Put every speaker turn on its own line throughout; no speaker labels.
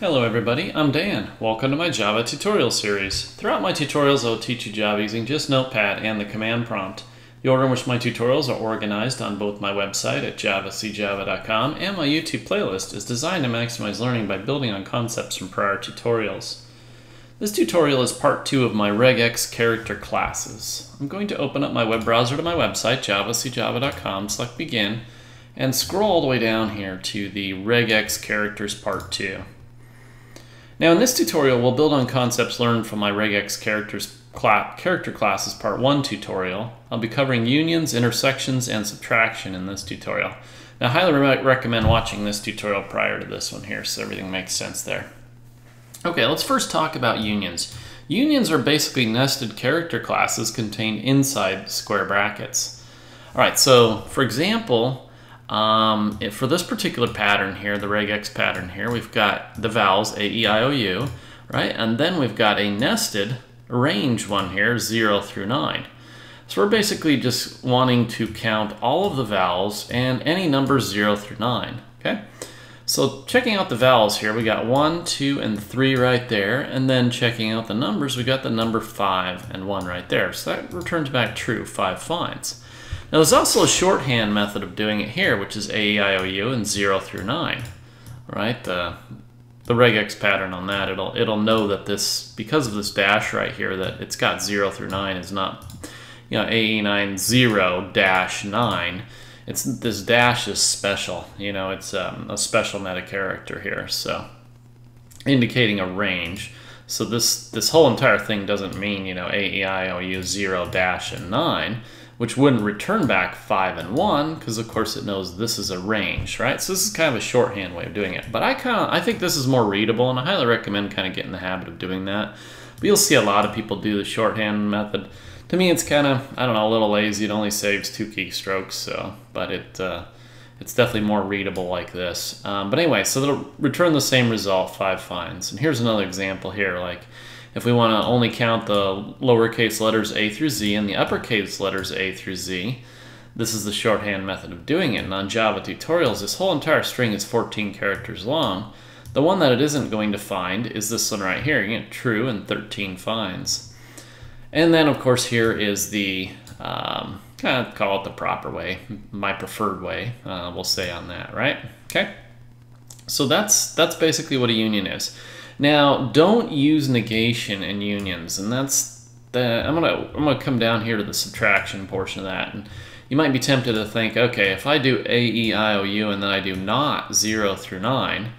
Hello everybody, I'm Dan. Welcome to my Java tutorial series. Throughout my tutorials I will teach you Java using just Notepad and the command prompt. The order in which my tutorials are organized on both my website at javacjava.com and my YouTube playlist is designed to maximize learning by building on concepts from prior tutorials. This tutorial is part two of my regex character classes. I'm going to open up my web browser to my website, javacjava.com, select begin, and scroll all the way down here to the regex characters part two. Now in this tutorial, we'll build on concepts learned from my regex characters cla character classes part one tutorial. I'll be covering unions, intersections, and subtraction in this tutorial. Now I highly re recommend watching this tutorial prior to this one here so everything makes sense there. Okay, let's first talk about unions. Unions are basically nested character classes contained inside square brackets. All right, so for example, um, for this particular pattern here, the regex pattern here, we've got the vowels A, E, I, O, U, right? And then we've got a nested range one here, 0 through 9. So we're basically just wanting to count all of the vowels and any numbers 0 through 9, okay? So checking out the vowels here, we got one, two, and three right there. And then checking out the numbers, we got the number five and one right there. So that returns back true, five finds. Now there's also a shorthand method of doing it here, which is A, E, I, O, U, and zero through nine, right? The, the regex pattern on that, it'll, it'll know that this, because of this dash right here, that it's got zero through nine is not, you know, AE9 zero dash nine it's this dash is special. You know, it's um, a special meta character here, so indicating a range. So this this whole entire thing doesn't mean you know A E I O U zero dash and nine, which wouldn't return back five and one because of course it knows this is a range, right? So this is kind of a shorthand way of doing it. But I kind of I think this is more readable, and I highly recommend kind of getting the habit of doing that. But you'll see a lot of people do the shorthand method to me, it's kind of I don't know a little lazy. It only saves two keystrokes, so but it uh, it's definitely more readable like this. Um, but anyway, so it'll return the same result, five finds. And here's another example here, like if we want to only count the lowercase letters A through Z and the uppercase letters A through Z, this is the shorthand method of doing it. And on Java tutorials, this whole entire string is 14 characters long. The one that it isn't going to find is this one right here. You get true and 13 finds. And then, of course, here is the, um, kind of call it the proper way, my preferred way, uh, we'll say on that, right? Okay. So that's, that's basically what a union is. Now, don't use negation in unions, and that's the, I'm gonna, I'm gonna come down here to the subtraction portion of that, and you might be tempted to think, okay, if I do A, E, I, O, U, and then I do not 0 through 9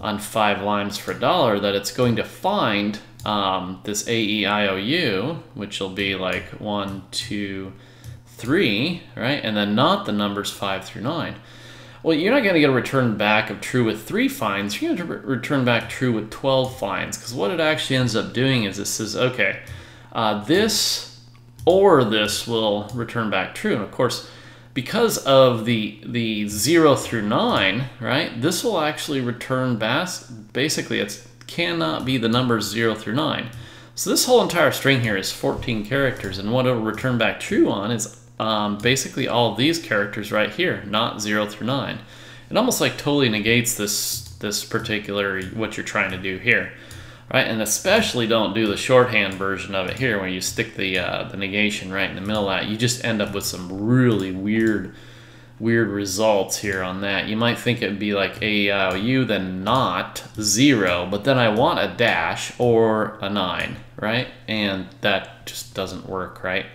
on five lines for a dollar, that it's going to find um, this AEIOU, which will be like one, two, three, right? And then not the numbers five through nine. Well, you're not going to get a return back of true with three finds. You're going to return back true with 12 finds because what it actually ends up doing is it says, okay, uh, this or this will return back true. And of course, because of the the 0 through 9, right, this will actually return back, basically it's cannot be the numbers 0 through 9. So this whole entire string here is 14 characters, and what it'll return back true on is um, basically all these characters right here, not 0 through 9. It almost like totally negates this, this particular, what you're trying to do here. Right, and especially don't do the shorthand version of it here, where you stick the uh, the negation right in the middle of that. You just end up with some really weird weird results here on that. You might think it'd be like AEIOU, then not zero, but then I want a dash or a nine, right? And that just doesn't work, right?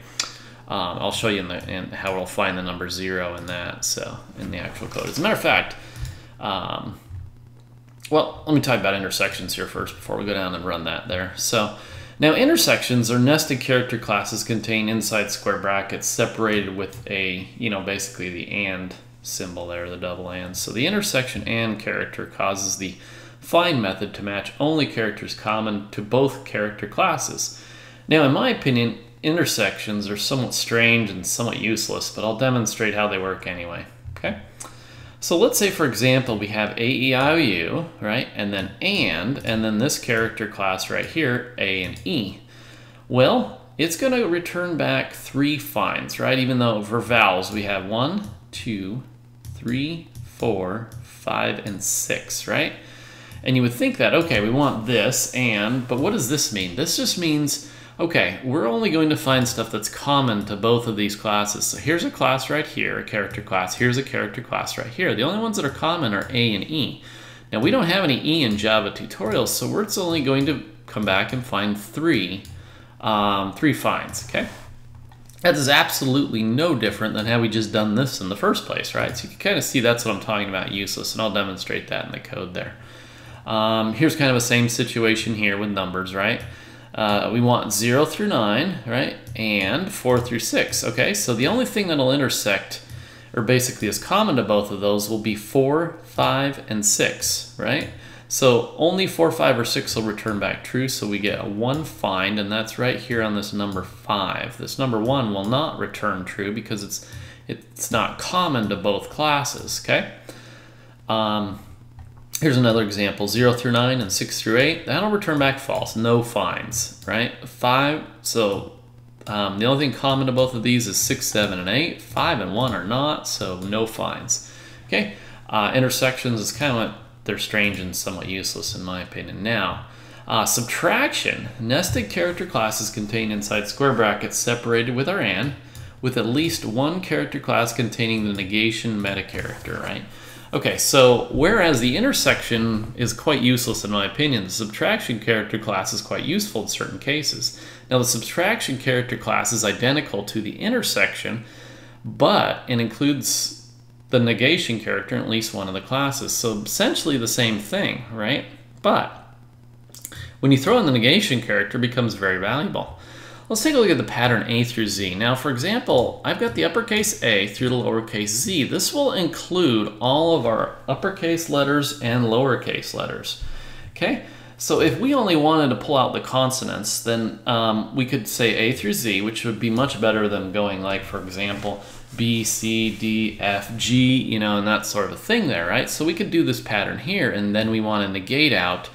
Um, I'll show you in, the, in how it'll find the number zero in that, so in the actual code. As a matter of fact, um, well, let me talk about intersections here first before we go down and run that there. So now intersections are nested character classes contained inside square brackets separated with a, you know, basically the AND symbol there, the double AND. So the intersection AND character causes the find method to match only characters common to both character classes. Now, in my opinion, intersections are somewhat strange and somewhat useless, but I'll demonstrate how they work anyway, okay? So let's say, for example, we have A, E, I, O, U, right? And then AND, and then this character class right here, A and E. Well, it's going to return back three finds, right? Even though for vowels we have one, two, three, four, five, and six, right? And you would think that, okay, we want this and, but what does this mean? This just means, okay, we're only going to find stuff that's common to both of these classes. So here's a class right here, a character class. Here's a character class right here. The only ones that are common are A and E. Now we don't have any E in Java tutorials, so we're only going to come back and find three, um, three finds, okay? That is absolutely no different than how we just done this in the first place, right? So you can kind of see that's what I'm talking about, useless, and I'll demonstrate that in the code there. Um, here's kind of a same situation here with numbers, right? Uh, we want 0 through 9, right? And 4 through 6, okay? So the only thing that'll intersect, or basically is common to both of those, will be 4, 5, and 6, right? So only 4, 5, or 6 will return back true, so we get a 1 find, and that's right here on this number 5. This number 1 will not return true because it's it's not common to both classes, okay? Um, here's another example, 0 through 9 and 6 through 8. That'll return back false, no finds, right? 5, so um, the only thing common to both of these is 6, 7, and 8. 5 and 1 are not, so no finds. Okay, uh, intersections is kind of what they're strange and somewhat useless in my opinion. Now, uh, subtraction. Nested character classes contained inside square brackets separated with our and with at least one character class containing the negation meta character, right? Okay, so whereas the intersection is quite useless in my opinion, the subtraction character class is quite useful in certain cases. Now the subtraction character class is identical to the intersection, but it includes the negation character in at least one of the classes. So essentially the same thing, right? But when you throw in the negation character, it becomes very valuable. Let's take a look at the pattern A through Z. Now, for example, I've got the uppercase A through the lowercase z. This will include all of our uppercase letters and lowercase letters. Okay, so if we only wanted to pull out the consonants, then um, we could say A through Z, which would be much better than going like, for example, B, C, D, F, G, you know, and that sort of a thing there, right? So we could do this pattern here, and then we want to negate out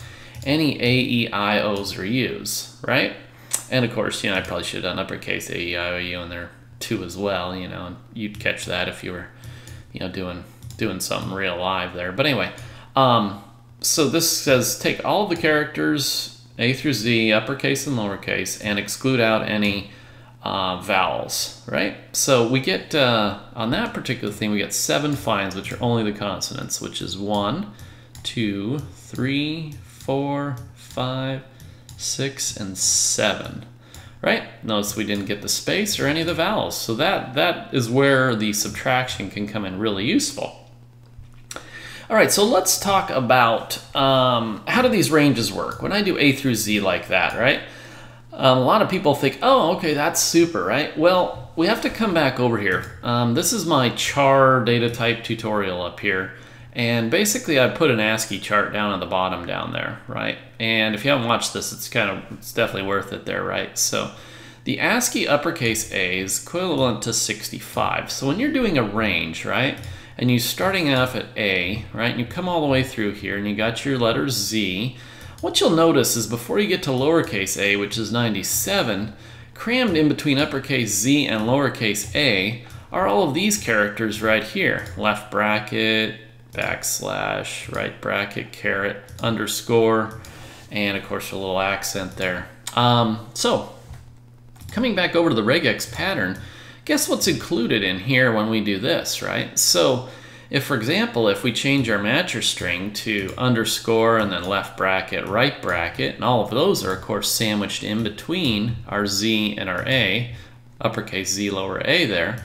any A, E, I, O's, or U's, right? And of course, you know, I probably should have done uppercase A, E, I, O, U in there too as well, you know, and you'd catch that if you were, you know, doing doing something real live there. But anyway, um, so this says take all the characters A through Z, uppercase and lowercase, and exclude out any uh, vowels, right? So we get, uh, on that particular thing, we get seven finds, which are only the consonants, which is one, two, three, four, five, six, and seven, right? Notice we didn't get the space or any of the vowels. So that, that is where the subtraction can come in really useful. All right, so let's talk about um, how do these ranges work? When I do A through Z like that, right? Um, a lot of people think, oh, okay, that's super, right? Well, we have to come back over here. Um, this is my char data type tutorial up here. And basically I put an ASCII chart down at the bottom down there, right? And if you haven't watched this, it's kind of, it's definitely worth it there, right? So the ASCII uppercase A is equivalent to 65. So when you're doing a range, right? And you're starting off at A, right? And you come all the way through here and you got your letter Z, what you'll notice is before you get to lowercase a, which is 97, crammed in between uppercase z and lowercase a are all of these characters right here. Left bracket, backslash, right bracket, caret, underscore, and of course a little accent there. Um, so, coming back over to the regex pattern, guess what's included in here when we do this, right? So, if, for example, if we change our matcher string to underscore and then left bracket, right bracket, and all of those are, of course, sandwiched in between our Z and our A, uppercase Z, lower A there,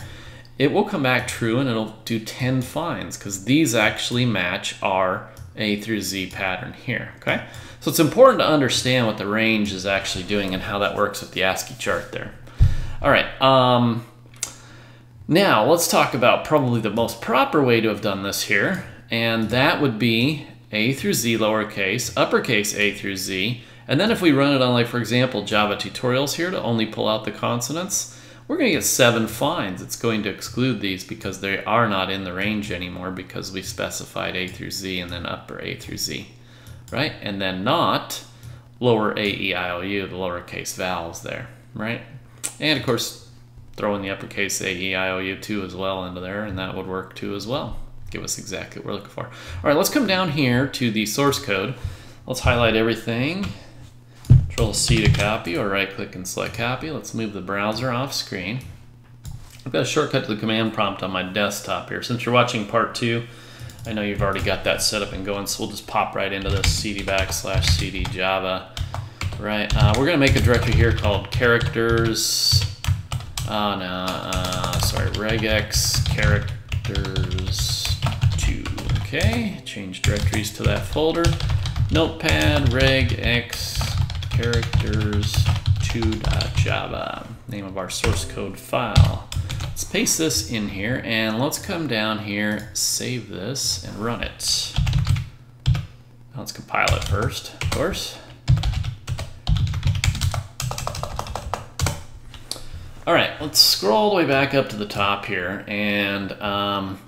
it will come back true and it'll do 10 finds because these actually match our A through Z pattern here, okay? So it's important to understand what the range is actually doing and how that works with the ASCII chart there. All right, um, now, let's talk about probably the most proper way to have done this here, and that would be A through Z lowercase, uppercase A through Z, and then if we run it on, like, for example, Java tutorials here to only pull out the consonants, we're going to get seven finds. It's going to exclude these because they are not in the range anymore because we specified A through Z and then upper A through Z, right? And then not lower A, E, I, O, U, the lowercase vowels there, right? And of course, throw in the uppercase A, E, I, O, U too as well into there, and that would work too as well. Give us exactly what we're looking for. All right, let's come down here to the source code. Let's highlight everything. Control C to copy or right click and select copy. Let's move the browser off screen. I've got a shortcut to the command prompt on my desktop here. Since you're watching part two, I know you've already got that set up and going, so we'll just pop right into this cd backslash cd java. Right, uh, we're gonna make a directory here called characters, ah, oh no, uh, sorry, regex characters 2. Okay, change directories to that folder. Notepad, RegEx characters2.java, name of our source code file. Let's paste this in here and let's come down here, save this and run it. Now let's compile it first, of course. All right, let's scroll all the way back up to the top here. And, um,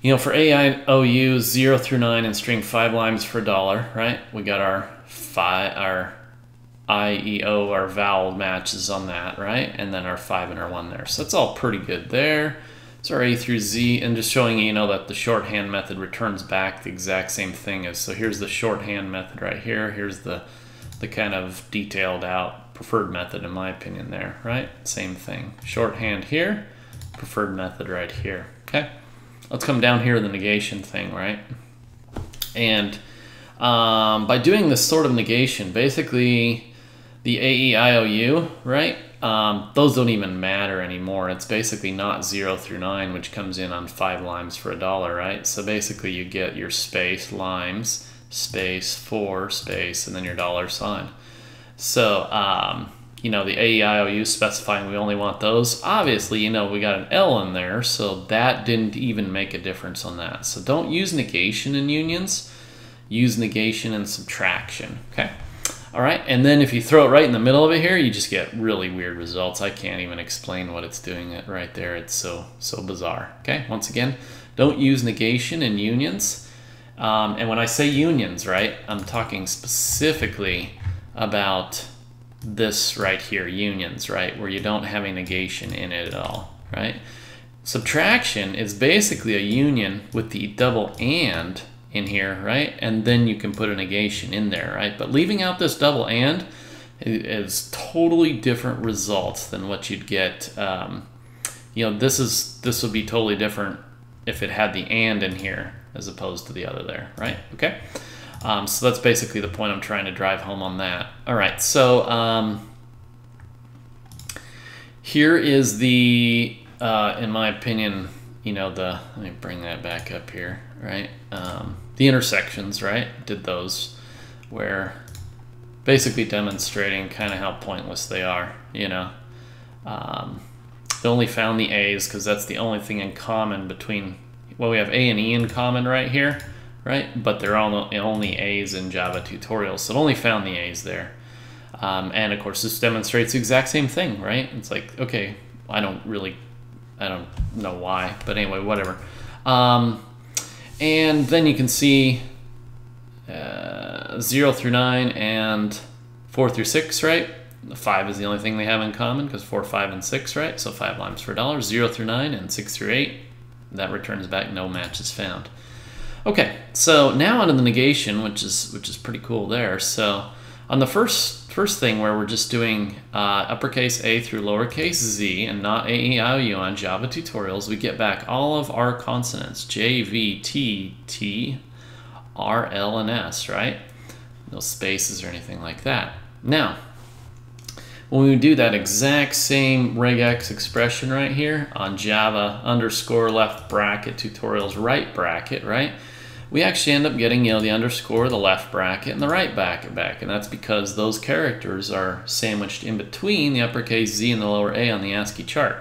you know, for AIOU, 0 through 9 and string 5 lines for a dollar, right? We got our five, our IEO, our vowel matches on that, right? And then our 5 and our 1 there. So that's all pretty good there. So our A through Z, and just showing you know that the shorthand method returns back the exact same thing as, so here's the shorthand method right here. Here's the, the kind of detailed out preferred method in my opinion there, right? Same thing. Shorthand here, preferred method right here, okay? Let's come down here to the negation thing, right? And um, by doing this sort of negation, basically the AEIOU, right? Um, those don't even matter anymore. It's basically not 0 through 9, which comes in on 5 limes for a dollar, right? So basically you get your space, limes, space, 4, space, and then your dollar sign. So, um, you know, the AEIOU specifying we only want those. Obviously, you know, we got an L in there, so that didn't even make a difference on that. So don't use negation in unions. Use negation and subtraction, okay? All right, and then if you throw it right in the middle of it here, you just get really weird results. I can't even explain what it's doing right there. It's so, so bizarre. Okay, once again, don't use negation in unions. Um, and when I say unions, right, I'm talking specifically about this right here, unions, right, where you don't have a negation in it at all, right? Subtraction is basically a union with the double and in here, right? And then you can put a negation in there, right? But leaving out this double and is totally different results than what you'd get. Um, you know, this is this would be totally different if it had the and in here as opposed to the other there, right? Okay. Um, so that's basically the point I'm trying to drive home on that. All right, so um, here is the, uh, in my opinion, you know, the, let me bring that back up here, right? Um, the intersections, right? Did those where basically demonstrating kind of how pointless they are, you know. Um, they only found the A's because that's the only thing in common between, well, we have A and E in common right here, right? But they're all only A's in Java tutorials, so it only found the A's there. Um, and of course, this demonstrates the exact same thing, right? It's like, okay, I don't really I don't know why, but anyway, whatever. Um, and then you can see uh, 0 through 9 and 4 through 6, right? 5 is the only thing they have in common because 4, 5, and 6, right? So 5 limes for a dollar. 0 through 9 and 6 through 8, that returns back no matches found. Okay, so now onto the negation, which is which is pretty cool there. So on the first first thing where we're just doing uh, uppercase A through lowercase z and not A, E, I, O, U on Java tutorials, we get back all of our consonants, J, V, T, T, R, L, and S, right? No spaces or anything like that. Now, when we do that exact same regex expression right here on Java underscore left bracket tutorials right bracket, right? We actually end up getting you know the underscore, the left bracket, and the right bracket back, and that's because those characters are sandwiched in between the uppercase Z and the lower A on the ASCII chart.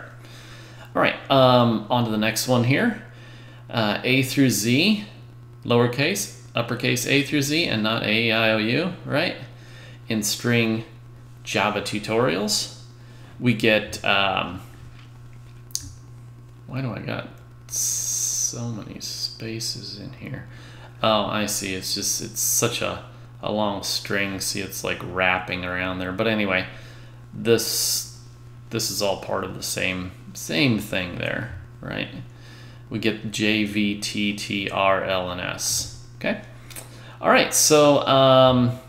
All right, um, on to the next one here. Uh, A through Z, lowercase, uppercase A through Z, and not A, I, O, U, right? In string Java tutorials, we get, um, why do I got so many spaces in here? Oh, I see. It's just, it's such a, a long string. See, it's like wrapping around there. But anyway, this, this is all part of the same, same thing there, right? We get J, V, T, T, R, L, and S, okay? All right, so um,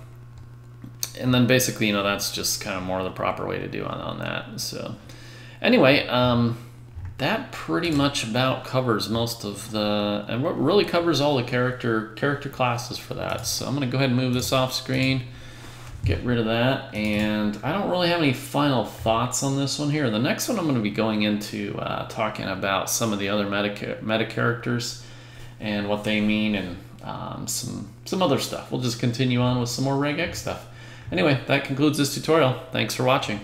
and then basically, you know, that's just kind of more the proper way to do on, on that. So anyway, um, that pretty much about covers most of the, and what really covers all the character character classes for that. So I'm gonna go ahead and move this off screen, get rid of that, and I don't really have any final thoughts on this one here. The next one I'm gonna be going into uh, talking about some of the other meta meta characters and what they mean and um, some some other stuff. We'll just continue on with some more Regex stuff. Anyway, that concludes this tutorial. Thanks for watching.